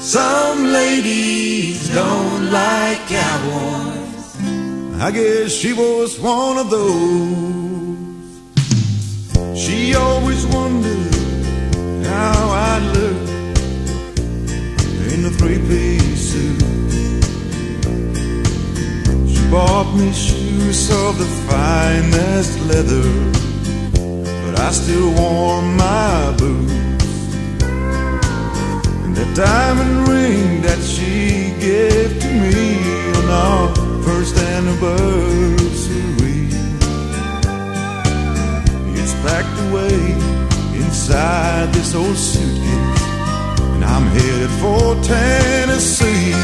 Some ladies don't like cowboys. I guess she was one of those. She always wondered how I'd look in a three-piece suit. She bought me shoes of the finest leather, but I still wore my boots. Diamond ring that she gave to me on our first anniversary, it's packed away inside this old suitcase, and I'm headed for Tennessee.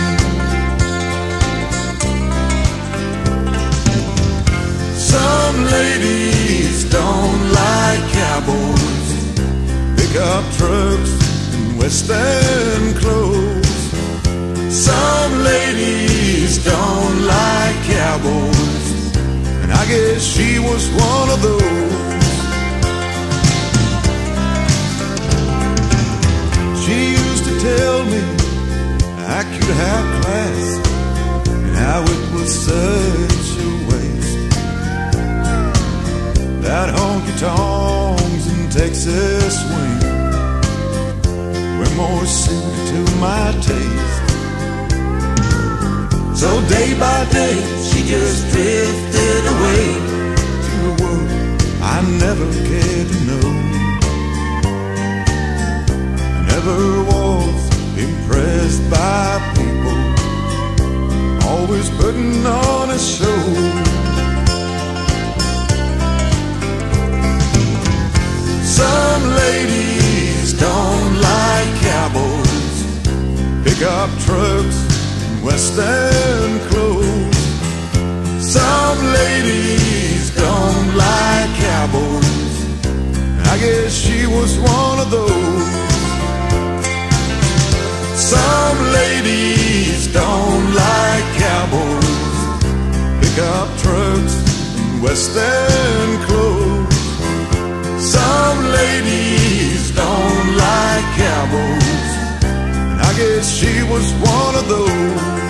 Some ladies don't like cowboys, pickup trucks, western clothes. Some ladies don't like cowboys, and I guess she was one of those. She used to tell me I could have class and how it was such a waste. That honky tonks and Texas swing suited to my taste. So day by day, she just drifted away to a world I never cared to know. I never was impressed by people, always putting on a show. Pickup and western clothes. Some ladies don't like cowboys, I guess she was one of those. Some ladies don't like cowboys, pickup trucks, and western clothes. she was one of those